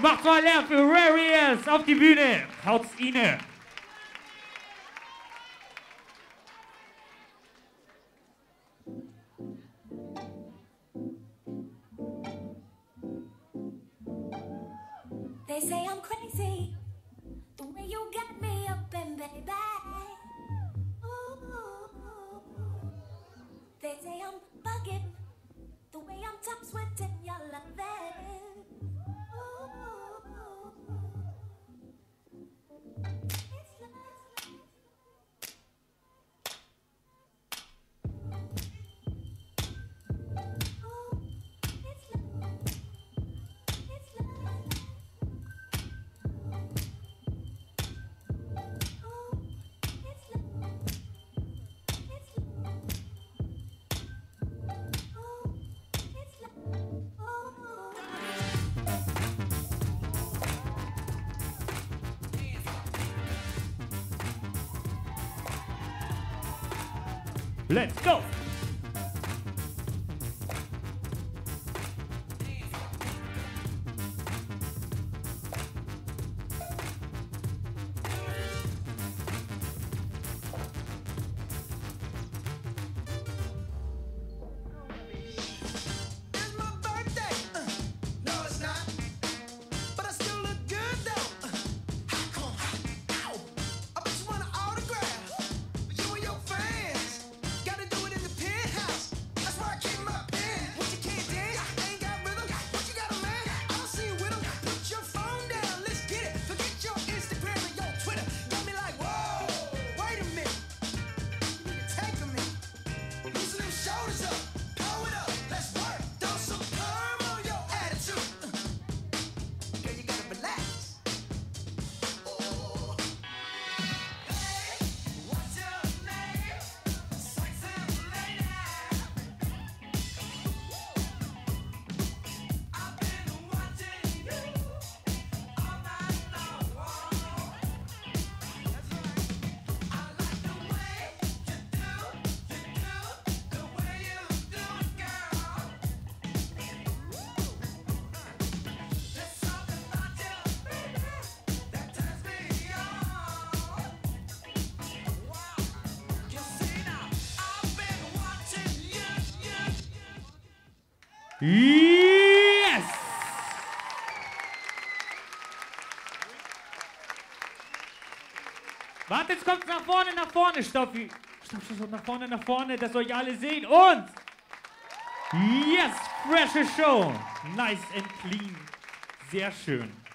Macht mal Lärm für Various auf die Bühne. Haut's inne. They say I'm crazy. The way you got me up and baby. Let's go! Yes! Warte, jetzt kommt nach vorne, nach vorne, Stoffi. Stopp, stopp, stopp, nach vorne, nach vorne, dass euch alle sehen. Und yes, freshe Show. Nice and clean. Sehr schön.